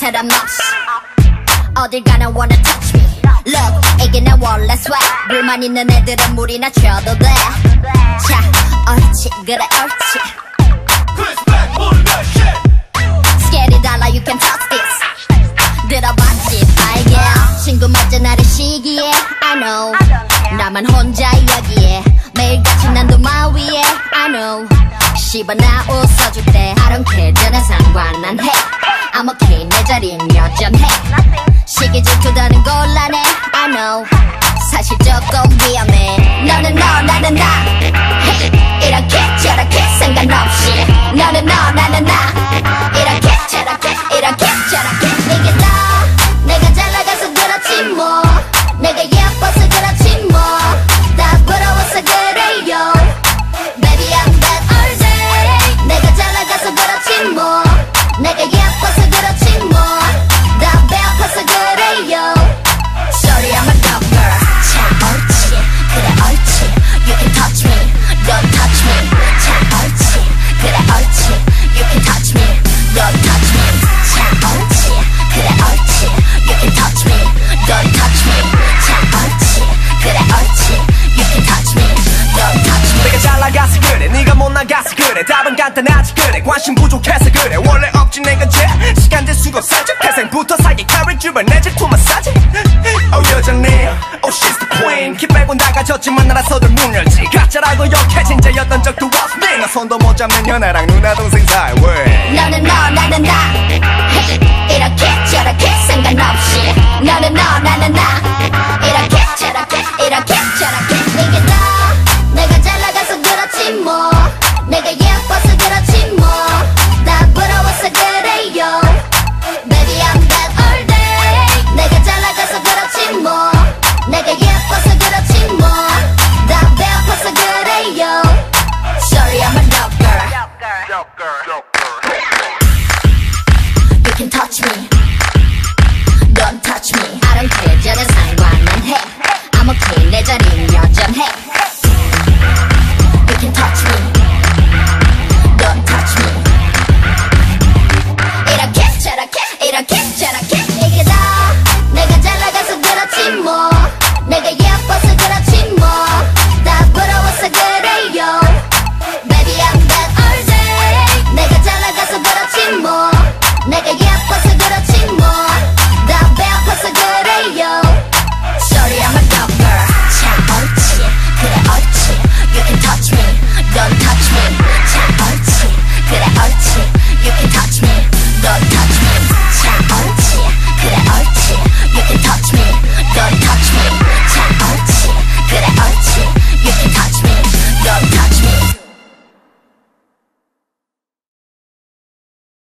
사람 없이 어딜 가나 wanna touch me. Look 이게 내 원래 swag 불만 있는 애들은 물이나 줘도 돼자 옳지 그래 옳지. You can touch this. 들어봤지? 알게. 친구 맞아 나를 know. 나만 혼자 여기에. 매일같이 난 도 마 위에. I know. 씹어 나 웃어줄게. I don't care 전혀 상관 안해 I'm okay 내 자린 여전해. 시기 질투다는 곤란해. I know. 사실 조금 위험해. 너는 너 나는 나. Hey, 간단하지 그래 관심 부족해서 그래. 원래 없지 내가 제. 시간 될 수가 없어져. 태생부터 사기 carry 주변 내 질투 마사지. Oh 여전해 Oh she's the queen. 키 빼고 나가졌지만 나라서들 문 열지. 가짜라고 욕해진 자였던 적도 없네. 나 손도 못 잡는 연하랑 누나 동생 사이. 왜? 너는 너 나는 나